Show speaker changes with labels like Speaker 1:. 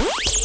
Speaker 1: Bye.